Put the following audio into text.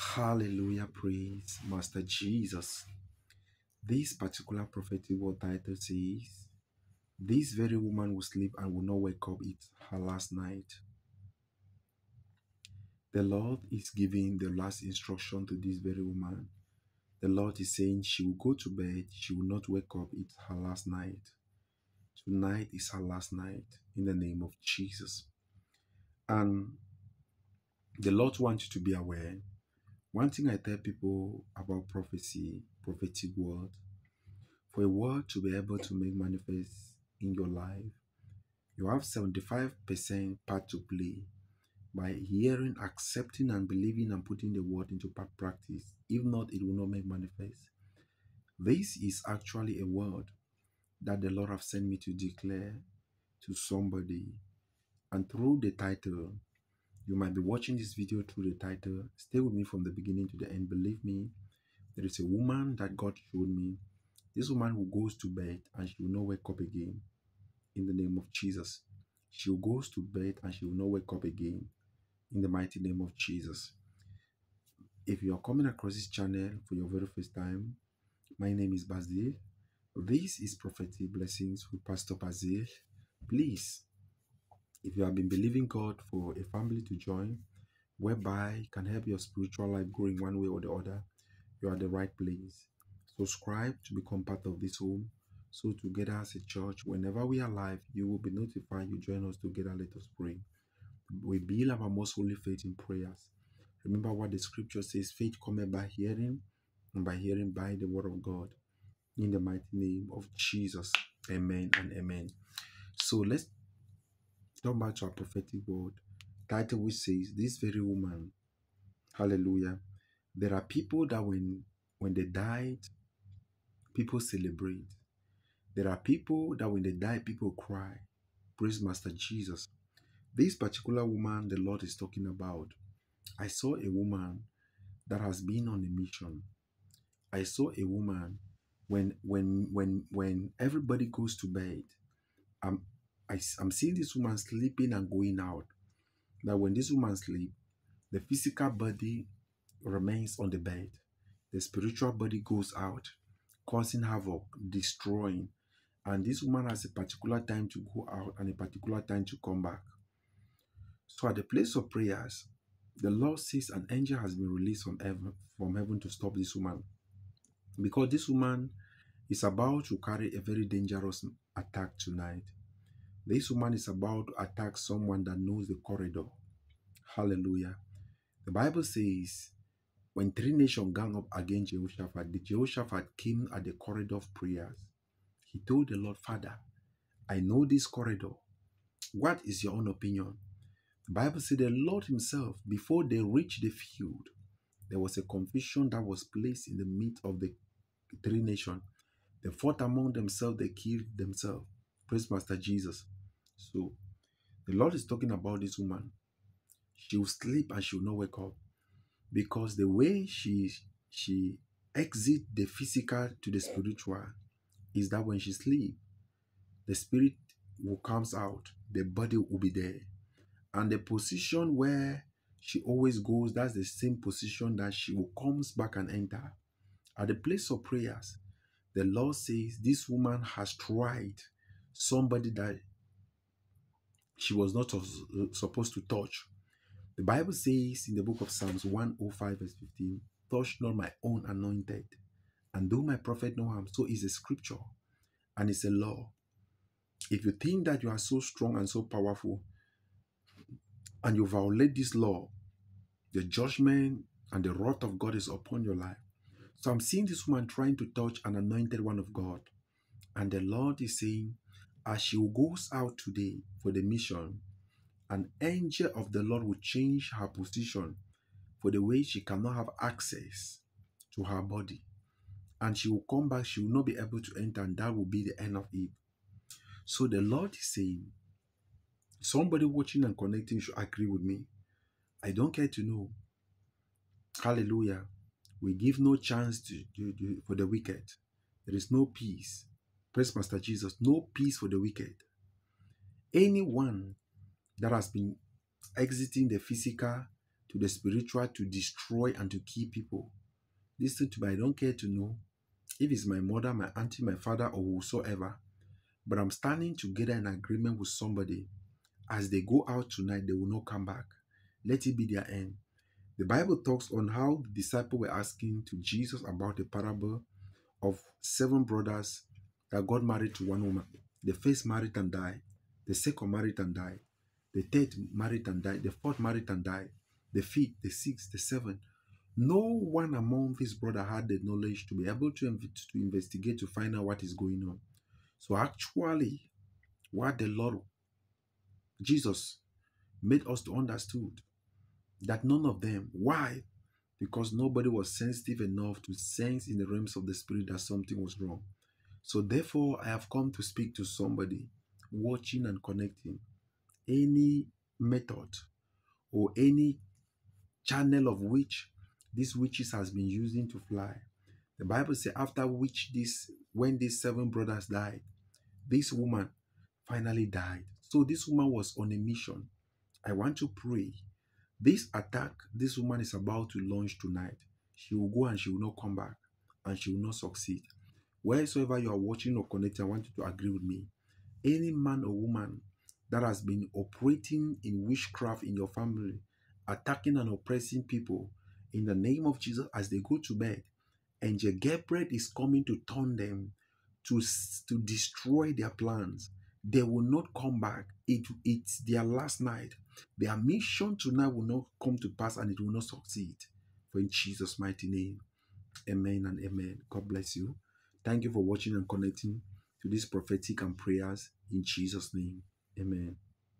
Hallelujah. Praise Master Jesus. This particular prophetic word title says, This very woman will sleep and will not wake up. It's her last night. The Lord is giving the last instruction to this very woman. The Lord is saying she will go to bed, she will not wake up. It's her last night. Tonight is her last night in the name of Jesus. And the Lord wants you to be aware. One thing I tell people about prophecy, prophetic word, for a word to be able to make manifest in your life, you have 75% part to play by hearing, accepting, and believing and putting the word into practice. If not, it will not make manifest. This is actually a word that the Lord have sent me to declare to somebody. And through the title, you might be watching this video through the title. Stay with me from the beginning to the end. Believe me, there is a woman that God showed me. This woman who goes to bed and she will not wake up again. In the name of Jesus. She goes to bed and she will not wake up again. In the mighty name of Jesus. If you are coming across this channel for your very first time, my name is Basil. This is Prophetic Blessings with Pastor Basil. Please if you have been believing God for a family to join, whereby can help your spiritual life grow in one way or the other, you are the right place. Subscribe to become part of this home. So together as a church, whenever we are live, you will be notified. You join us together. Let us pray. We build our most holy faith in prayers. Remember what the scripture says: faith cometh by hearing, and by hearing by the word of God. In the mighty name of Jesus. Amen and amen. So let's Turn back to our prophetic word title which says, This very woman, hallelujah. There are people that when when they died, people celebrate. There are people that when they die, people cry. Praise Master Jesus. This particular woman the Lord is talking about, I saw a woman that has been on a mission. I saw a woman when when when when everybody goes to bed. I'm I, am seeing this woman sleeping and going out. That when this woman sleep, the physical body remains on the bed. The spiritual body goes out, causing havoc, destroying. And this woman has a particular time to go out and a particular time to come back. So at the place of prayers, the Lord says an angel has been released from heaven, from heaven to stop this woman. Because this woman is about to carry a very dangerous attack tonight. This woman is about to attack someone that knows the corridor. Hallelujah. The Bible says, when three nations gang up against Jehoshaphat, the Jehoshaphat came at the corridor of prayers. He told the Lord, Father, I know this corridor. What is your own opinion? The Bible said the Lord himself, before they reached the field, there was a confusion that was placed in the midst of the three nations. They fought among themselves, they killed themselves. Praise Master Jesus. So the Lord is talking about this woman. She will sleep and she will not wake up. Because the way she she exit the physical to the spiritual is that when she sleep, the spirit will comes out, the body will be there. And the position where she always goes, that's the same position that she will comes back and enter. At the place of prayers, the Lord says this woman has tried somebody that she was not supposed to touch. The Bible says in the book of Psalms 105, verse 15, Touch not my own anointed, and do my prophet no harm. So it's a scripture and it's a law. If you think that you are so strong and so powerful, and you violate this law, the judgment and the wrath of God is upon your life. So I'm seeing this woman trying to touch an anointed one of God. And the Lord is saying, as she goes out today for the mission, an angel of the Lord will change her position for the way she cannot have access to her body. And she will come back, she will not be able to enter, and that will be the end of it. So the Lord is saying, somebody watching and connecting should agree with me. I don't care to know. Hallelujah. We give no chance to, to, to, for the wicked. There is no peace. Praise Master Jesus. No peace for the wicked. Anyone that has been exiting the physical to the spiritual to destroy and to kill people. Listen to me, I don't care to know if it's my mother, my auntie, my father, or whosoever. But I'm standing together in agreement with somebody. As they go out tonight, they will not come back. Let it be their end. The Bible talks on how the disciples were asking to Jesus about the parable of seven brothers that got married to one woman. The first married and died. The second married and died. The third married and died. The fourth married and died. The fifth, the sixth, the seventh. No one among these brothers had the knowledge to be able to, to investigate to find out what is going on. So actually, what the Lord Jesus made us to understood that none of them. Why? Because nobody was sensitive enough to sense in the realms of the spirit that something was wrong. So therefore, I have come to speak to somebody watching and connecting. Any method or any channel of which these witches has been using to fly. The Bible says after which this when these seven brothers died, this woman finally died. So this woman was on a mission. I want to pray. This attack this woman is about to launch tonight, she will go and she will not come back and she will not succeed. Wheresoever you are watching or connecting, I want you to agree with me. Any man or woman that has been operating in witchcraft in your family, attacking and oppressing people in the name of Jesus as they go to bed, and Angel Gabriel is coming to turn them to, to destroy their plans. They will not come back. It, it's their last night. Their mission tonight will not come to pass and it will not succeed. For in Jesus' mighty name, amen and amen. God bless you. Thank you for watching and connecting to this prophetic and prayers in Jesus' name. Amen.